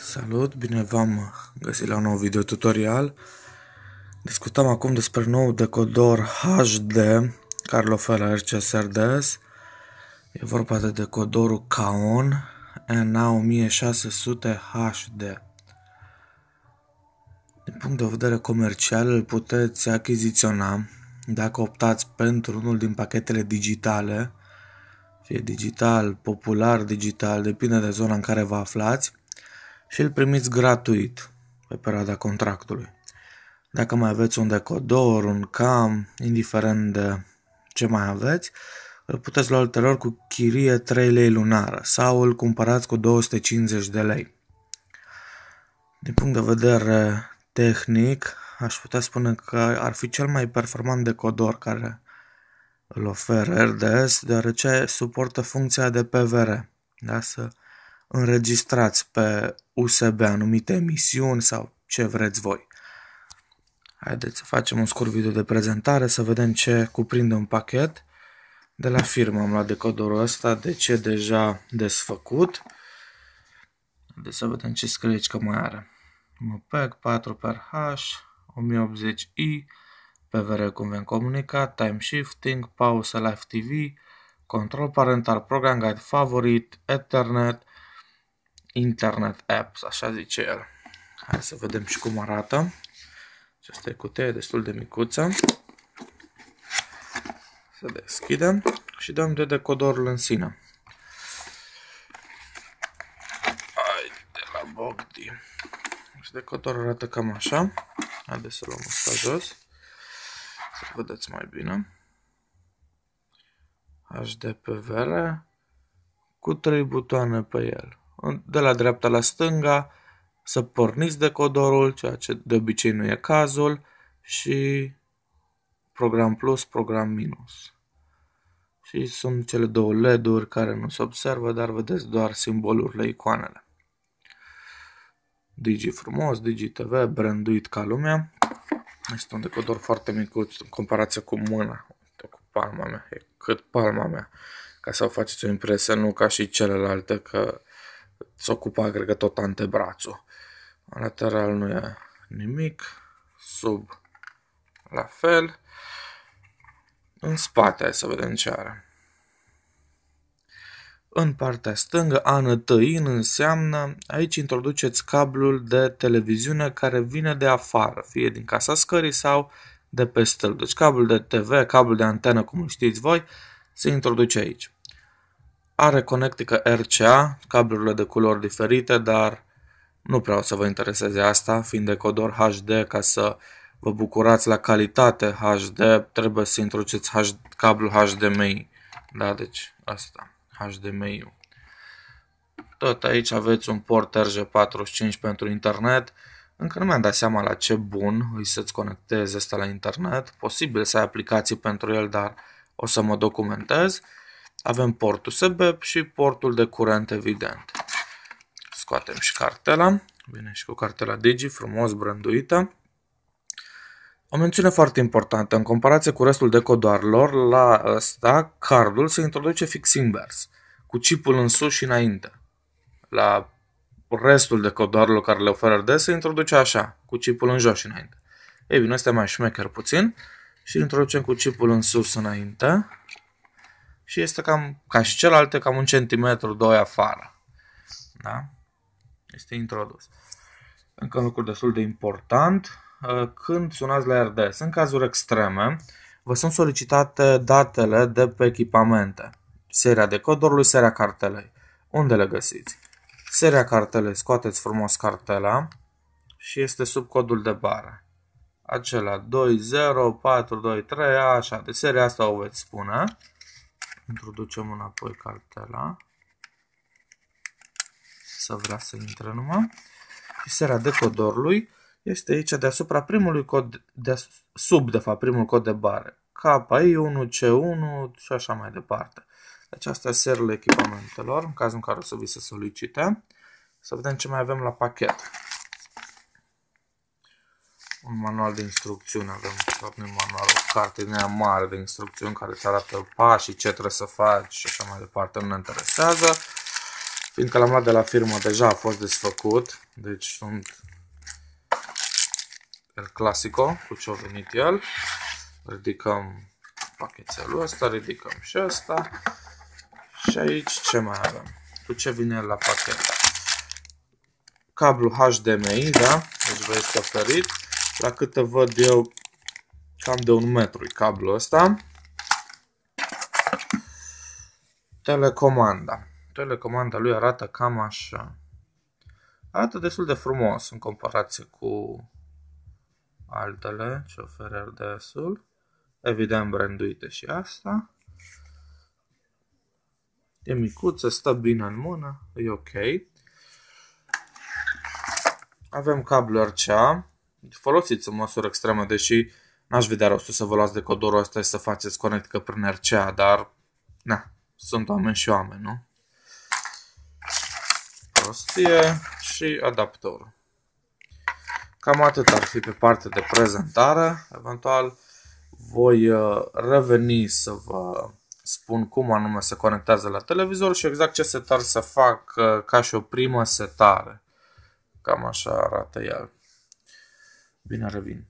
Salut, bine v-am găsit la un nou video tutorial. Discutăm acum despre nou decodor HD care îl oferă RCS RDS. E vorba de decodorul Kaon NA1600 HD. Din punct de vedere comercial îl puteți achiziționa dacă optați pentru unul din pachetele digitale, fie digital, popular, digital, depinde de zona în care vă aflați și îl primiți gratuit pe perioada contractului. Dacă mai aveți un decodor, un cam, indiferent de ce mai aveți, îl puteți lua ulterior cu chirie 3 lei lunară sau îl cumpărați cu 250 de lei. Din punct de vedere tehnic, aș putea spune că ar fi cel mai performant decodor care îl oferă RDS, deoarece suportă funcția de PVR, da? să înregistrați pe USB anumite emisiuni sau ce vreți voi. Haideți să facem un scurt video de prezentare să vedem ce cuprinde un pachet. De la firmă am luat decodorul ăsta, de ce deja desfăcut. Haideți să vedem ce scrie aici că mai are. MPEG 4PH, 1080i, PVR cum vem comunicat, time shifting, pause live TV, control parental, program guide favorit, Ethernet, Internet Apps, așa zice el. Hai să vedem și cum arată. Aceasta e cutie destul de micuță. Să deschidem și dăm de decodorul în sine. Hai de la Bogdi. Și decodorul arată cam așa. Haideți să luăm asta jos. Să vedeți mai bine. HDPVR cu trei butoane pe el de la dreapta la stânga, să porniți decodorul, ceea ce de obicei nu e cazul, și program plus, program minus. Și sunt cele două LED-uri care nu se observă, dar vedeți doar simbolurile, icoanele. Digi frumos, Digi TV, branduit ca lumea. Este un decodor foarte mic în comparație cu mâna, cu palma mea, e cât palma mea, ca să o faceți o impresie, nu ca și celelalte, că se ocupa, cred că, tot antebrațul. Lateral nu e nimic. Sub la fel. În spate, hai să vedem ce are. În partea stângă, ANTIN înseamnă, aici introduceți cablul de televiziune care vine de afară, fie din casa scării sau de pe stâlp. Deci cablul de TV, cablul de antenă, cum știți voi, se introduce aici. Are conectică RCA, cablurile de culori diferite, dar nu prea o să vă intereseze asta, fiind decodor HD ca să vă bucurați la calitate HD, trebuie să introduceți H- cablul HDMI. Da, deci asta, HDMI. Tot aici aveți un port RJ45 pentru internet. Încă nu mi-am dat seama la ce bun îi să-ți conectezi asta la internet. Posibil să ai aplicații pentru el, dar o să mă documentez. Avem portul USB și portul de curent evident. Scoatem și cartela. Vine și cu cartela Digi, frumos branduită. O mențiune foarte importantă, în comparație cu restul decodoarelor, la ăsta cardul se introduce fix invers, cu chipul în sus și înainte. La restul decodoarelor care le oferă RD se introduce așa, cu chipul în jos și înainte. Ei bine, este mai șmecher puțin și introducem cu chipul în sus înainte și este cam, ca și celelalte, cam un centimetru, doi afară. Da? Este introdus. Încă un lucru destul de important, uh, când sunați la RDS, în cazuri extreme, vă sunt solicitate datele de pe echipamente. Seria decodorului, seria cartelei. Unde le găsiți? Seria cartelei, scoateți frumos cartela și este sub codul de bară. Acela 20423, așa, de seria asta o veți spune. Introducem înapoi cartela. Să vrea să intre numai. Și seria decodorului este aici deasupra primului cod, de, sub de fapt primul cod de bare. KI1, C1 și așa mai departe. Deci astea serile echipamentelor, în cazul în care o să vi se solicite. Să vedem ce mai avem la pachet un manual de instrucțiuni, avem fapt, un manual, o carte din aia mare de instrucțiuni care îți arată pașii, ce trebuie să faci și așa mai departe, nu ne interesează. Fiindcă l-am luat de la firmă, deja a fost desfăcut, deci sunt el clasico cu ce a venit el. Ridicăm pachetelul ăsta, ridicăm și ăsta. Și aici ce mai avem? Cu ce vine el la pachet? Cablu HDMI, da? Deci vă este oferit. La câte văd eu, cam de un metru e cablul ăsta. Telecomanda. Telecomanda lui arată cam așa. Arată destul de frumos în comparație cu altele ce oferă RDS-ul. Evident branduite și asta. E micuță, stă bine în mână, e ok. Avem cablu RCA. Folosiți în măsură extremă, deși n-aș vedea rostul să vă luați decodorul ăsta și să faceți conectică prin RCA, dar na, sunt oameni și oameni, nu? Prostie și adaptor. Cam atât ar fi pe partea de prezentare. Eventual voi uh, reveni să vă spun cum anume se conectează la televizor și exact ce setare să fac uh, ca și o primă setare. Cam așa arată el. Bine revin.